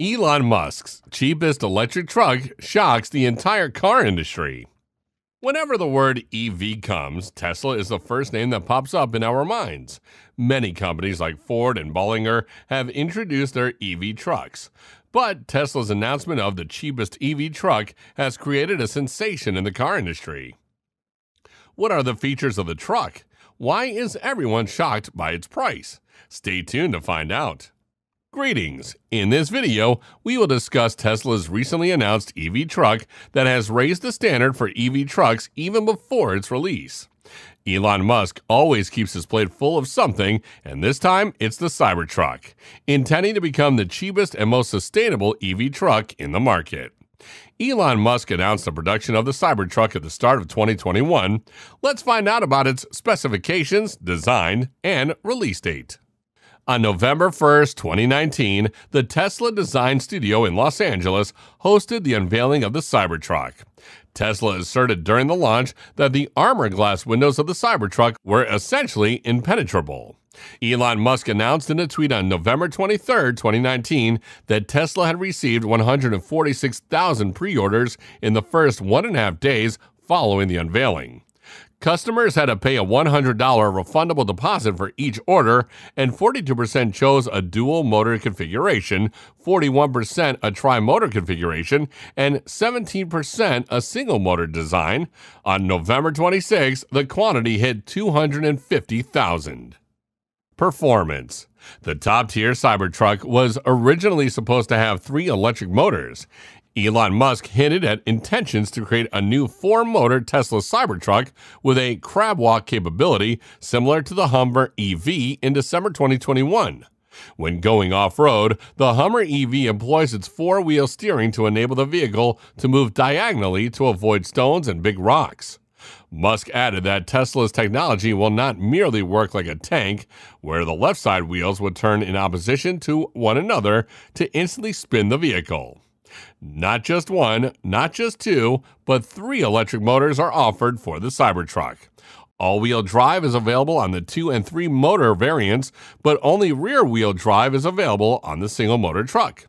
Elon Musk's cheapest electric truck shocks the entire car industry. Whenever the word EV comes, Tesla is the first name that pops up in our minds. Many companies like Ford and Bollinger have introduced their EV trucks. But Tesla's announcement of the cheapest EV truck has created a sensation in the car industry. What are the features of the truck? Why is everyone shocked by its price? Stay tuned to find out. Greetings! In this video, we will discuss Tesla's recently announced EV truck that has raised the standard for EV trucks even before its release. Elon Musk always keeps his plate full of something, and this time it's the Cybertruck, intending to become the cheapest and most sustainable EV truck in the market. Elon Musk announced the production of the Cybertruck at the start of 2021. Let's find out about its specifications, design, and release date. On November 1st, 2019, the Tesla Design Studio in Los Angeles hosted the unveiling of the Cybertruck. Tesla asserted during the launch that the armor glass windows of the Cybertruck were essentially impenetrable. Elon Musk announced in a tweet on November 23, 2019, that Tesla had received 146,000 pre orders in the first one and a half days following the unveiling. Customers had to pay a $100 refundable deposit for each order, and 42% chose a dual motor configuration, 41% a tri motor configuration, and 17% a single motor design. On November 26, the quantity hit 250,000. Performance The top tier Cybertruck was originally supposed to have three electric motors. Elon Musk hinted at intentions to create a new four motor Tesla Cybertruck with a crab walk capability similar to the Hummer EV in December 2021. When going off road, the Hummer EV employs its four wheel steering to enable the vehicle to move diagonally to avoid stones and big rocks. Musk added that Tesla's technology will not merely work like a tank, where the left side wheels would turn in opposition to one another to instantly spin the vehicle. Not just one, not just two, but three electric motors are offered for the Cybertruck. All wheel drive is available on the 2 and 3 motor variants, but only rear wheel drive is available on the single motor truck.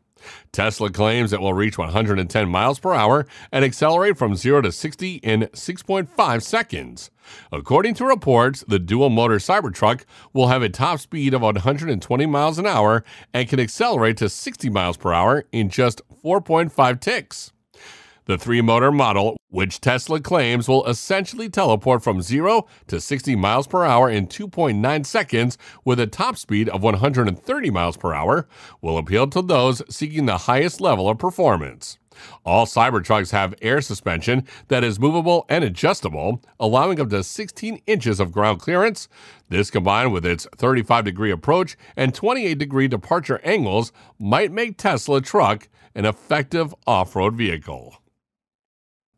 Tesla claims it will reach 110 miles per hour and accelerate from 0 to 60 in 6.5 seconds. According to reports, the dual motor Cybertruck will have a top speed of 120 miles an hour and can accelerate to 60 miles per hour in just 4.5 ticks. The three motor model, which Tesla claims will essentially teleport from 0 to 60 miles per hour in 2.9 seconds with a top speed of 130 miles per hour, will appeal to those seeking the highest level of performance. All Cybertrucks have air suspension that is movable and adjustable, allowing up to 16 inches of ground clearance. This combined with its 35 degree approach and 28 degree departure angles might make Tesla truck an effective off road vehicle.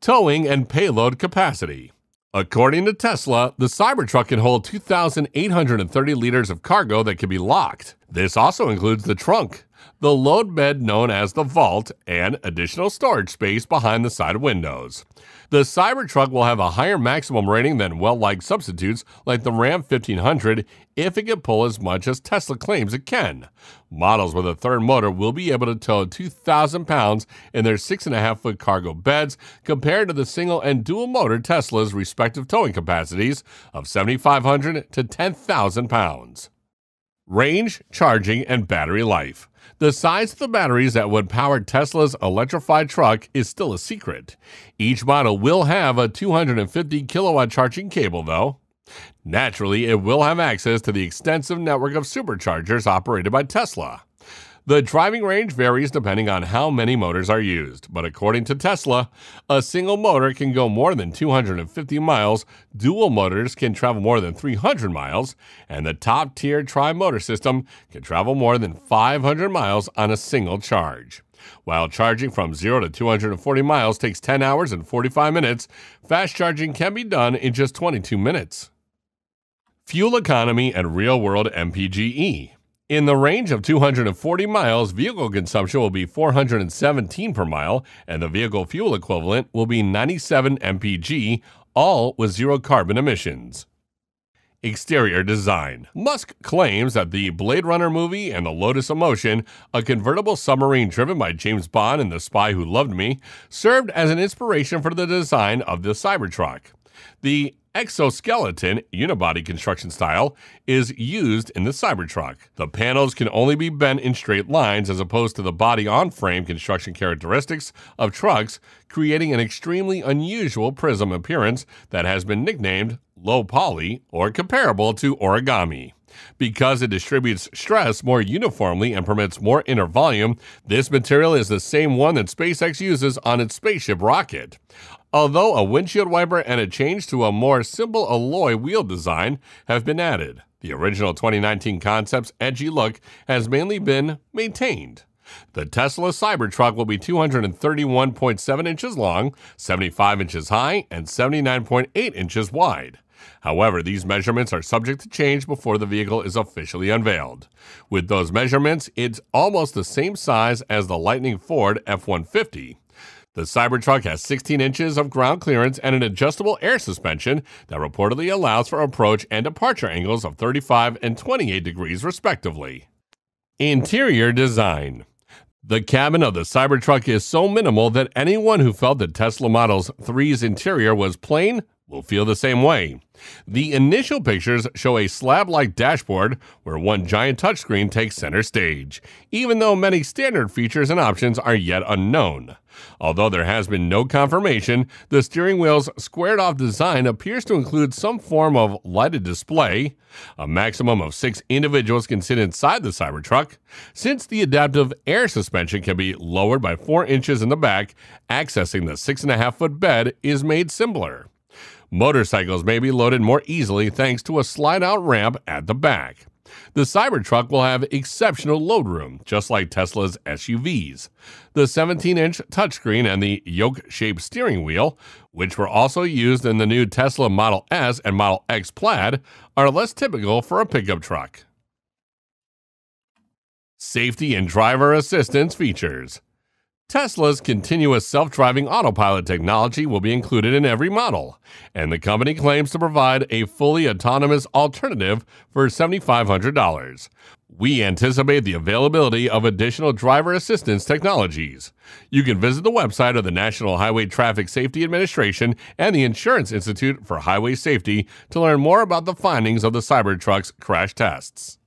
Towing and payload capacity. According to Tesla, the Cybertruck can hold 2,830 liters of cargo that can be locked. This also includes the trunk, the load bed known as the vault, and additional storage space behind the side windows. The Cybertruck will have a higher maximum rating than well liked substitutes like the Ram 1500 if it can pull as much as Tesla claims it can. Models with a third motor will be able to tow 2,000 pounds in their 6.5 foot cargo beds compared to the single and dual motor Tesla's respective towing capacities of 7,500 to 10,000 pounds. Range, charging, and battery life. The size of the batteries that would power Tesla's electrified truck is still a secret. Each model will have a 250 kilowatt charging cable, though. Naturally, it will have access to the extensive network of superchargers operated by Tesla. The driving range varies depending on how many motors are used, but according to Tesla, a single motor can go more than 250 miles, dual motors can travel more than 300 miles, and the top tier tri motor system can travel more than 500 miles on a single charge. While charging from 0 to 240 miles takes 10 hours and 45 minutes, fast charging can be done in just 22 minutes. Fuel economy and real world MPGE. In the range of 240 miles, vehicle consumption will be 417 per mile, and the vehicle fuel equivalent will be 97 mpg, all with zero carbon emissions. Exterior design. Musk claims that the Blade Runner movie and the Lotus Emotion, a convertible submarine driven by James Bond and the Spy Who Loved Me, served as an inspiration for the design of the Cybertruck. The exoskeleton unibody construction style is used in the Cybertruck. The panels can only be bent in straight lines as opposed to the body on frame construction characteristics of trucks, creating an extremely unusual prism appearance that has been nicknamed low poly, or comparable to origami. Because it distributes stress more uniformly and permits more inner volume, this material is the same one that SpaceX uses on its spaceship rocket. Although a windshield wiper and a change to a more simple alloy wheel design have been added, the original 2019 concept's edgy look has mainly been maintained. The Tesla Cybertruck will be 231.7 inches long, 75 inches high, and 79.8 inches wide. However, these measurements are subject to change before the vehicle is officially unveiled. With those measurements, it's almost the same size as the Lightning Ford F 150. The Cybertruck has 16 inches of ground clearance and an adjustable air suspension that reportedly allows for approach and departure angles of 35 and 28 degrees, respectively. Interior design. The cabin of the Cybertruck is so minimal that anyone who felt the Tesla Model 3's interior was plain will feel the same way. The initial pictures show a slab like dashboard where one giant touchscreen takes center stage, even though many standard features and options are yet unknown. Although there has been no confirmation, the steering wheel's squared off design appears to include some form of lighted display. A maximum of six individuals can sit inside the Cybertruck. Since the adaptive air suspension can be lowered by four inches in the back, accessing the six and a half foot bed is made simpler. Motorcycles may be loaded more easily thanks to a slide out ramp at the back. The Cybertruck will have exceptional load room, just like Tesla's SUVs. The 17 inch touchscreen and the yoke shaped steering wheel, which were also used in the new Tesla Model S and Model X Plaid, are less typical for a pickup truck. Safety and driver assistance features. Tesla's continuous self driving autopilot technology will be included in every model, and the company claims to provide a fully autonomous alternative for $7,500. We anticipate the availability of additional driver assistance technologies. You can visit the website of the National Highway Traffic Safety Administration and the Insurance Institute for Highway Safety to learn more about the findings of the Cybertruck's crash tests.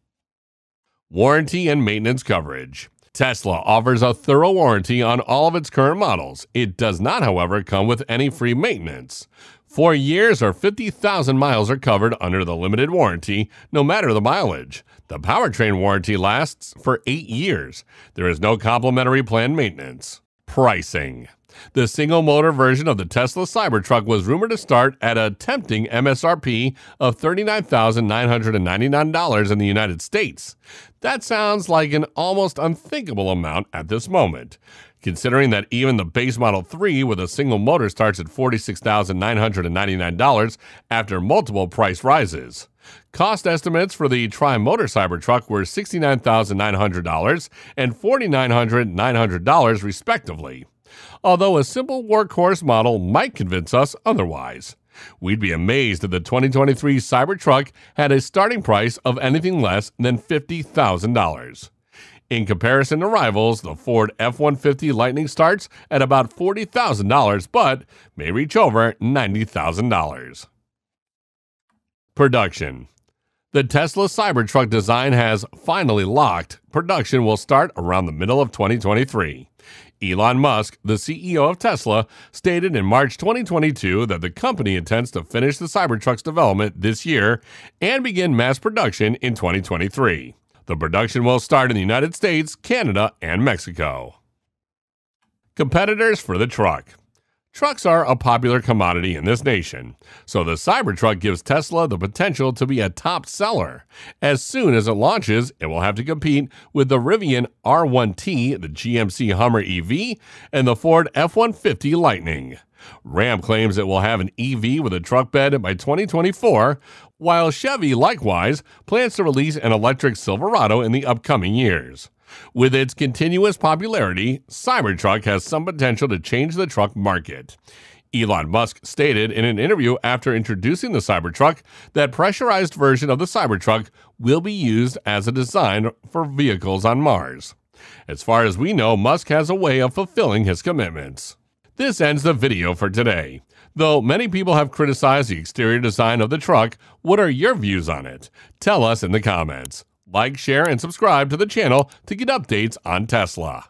Warranty and maintenance coverage. Tesla offers a thorough warranty on all of its current models. It does not, however, come with any free maintenance. Four years or 50,000 miles are covered under the limited warranty, no matter the mileage. The powertrain warranty lasts for eight years. There is no complimentary planned maintenance. Pricing. The single motor version of the Tesla Cybertruck was rumored to start at a tempting MSRP of $39,999 in the United States. That sounds like an almost unthinkable amount at this moment. Considering that even the base Model 3 with a single motor starts at $46,999 after multiple price rises. Cost estimates for the Tri Motor Cybertruck were $69,900 and $4,900 respectively although a simple workhorse model might convince us otherwise. We'd be amazed if the 2023 Cybertruck had a starting price of anything less than $50,000. In comparison to rivals, the Ford F 150 Lightning starts at about $40,000 but may reach over $90,000. Production The Tesla Cybertruck design has finally locked. Production will start around the middle of 2023. Elon Musk, the CEO of Tesla, stated in March 2022 that the company intends to finish the Cybertruck's development this year and begin mass production in 2023. The production will start in the United States, Canada, and Mexico. Competitors for the truck. Trucks are a popular commodity in this nation, so the Cybertruck gives Tesla the potential to be a top seller. As soon as it launches, it will have to compete with the Rivian R1T, the GMC Hummer EV, and the Ford F 150 Lightning. Ram claims it will have an EV with a truck bed by 2024, while Chevy likewise plans to release an electric Silverado in the upcoming years. With its continuous popularity, Cybertruck has some potential to change the truck market. Elon Musk stated in an interview after introducing the Cybertruck that pressurized version of the Cybertruck will be used as a design for vehicles on Mars. As far as we know, Musk has a way of fulfilling his commitments. This ends the video for today. Though many people have criticized the exterior design of the truck, what are your views on it? Tell us in the comments. Like, share, and subscribe to the channel to get updates on Tesla.